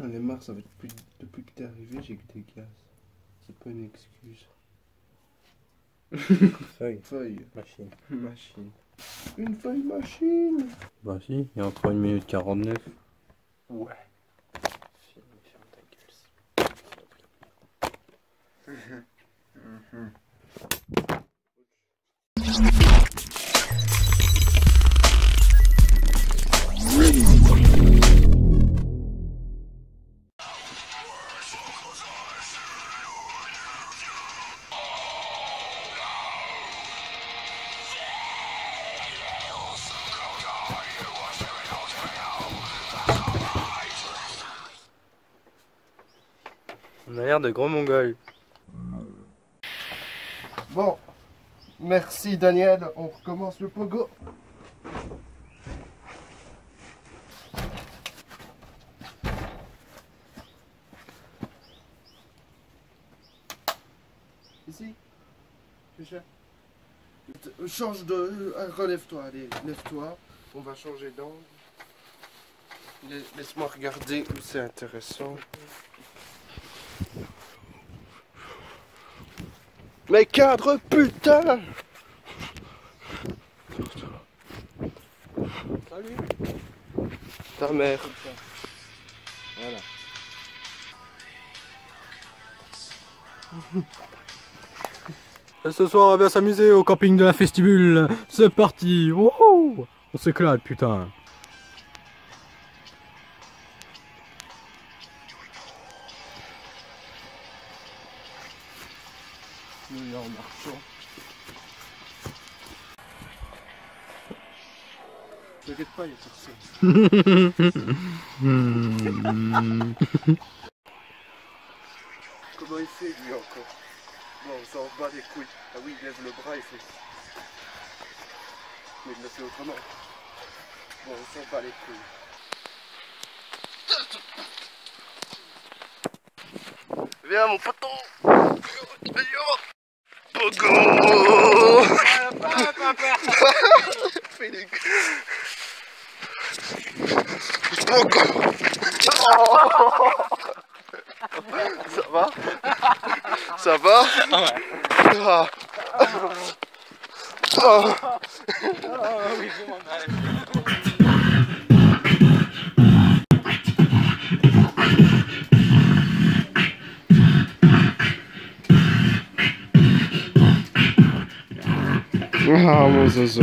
J'en ai marre, ça fait depuis, depuis que t'es arrivé, j'ai que des gaz. C'est pas une excuse. Feuille. Feuille. Machine. Machine. Une feuille machine Bah si, il y a encore une minute 49. Ouais. On a l'air de gros mongols. Bon. Merci Daniel, on recommence le pogo. Ici Chucha. Change de... ah, Relève-toi, allez, lève-toi. On va changer d'angle. La- Laisse-moi regarder où c'est intéressant. Mais cadre, putain Salut Ta mère. Voilà. Et ce soir, on va s'amuser au camping de la Festibule. C'est parti Wouhou On s'éclate, putain Nous y en marchant. T'inquiète pas, il y a personne. Comment il fait lui encore Bon, on s'en bat les couilles. Ah oui, il lève le bras, il fait. Mais il le fait autrement. Bon, on s'en bat les couilles. Viens mon poton Ça va Ça va Ah. Ah. Ah mon zozo.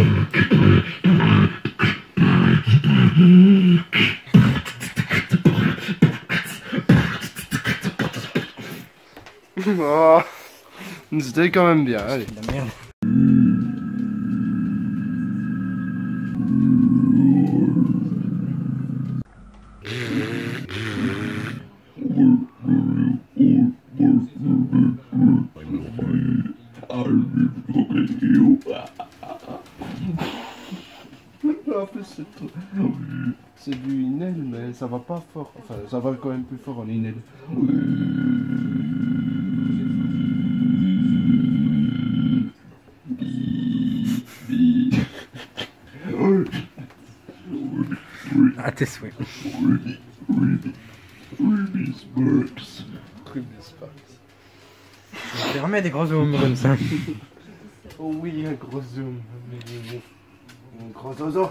Oh, c'était quand même bien, allez. C'est du Inel, mais ça va pas fort. Enfin, ça va quand même plus fort en Inel. À tes souhaits. Ruby Sparks. Ruby Sparks. Je remets des gros zooms comme ça. Oh oui, un gros zoom. Un gros zozo.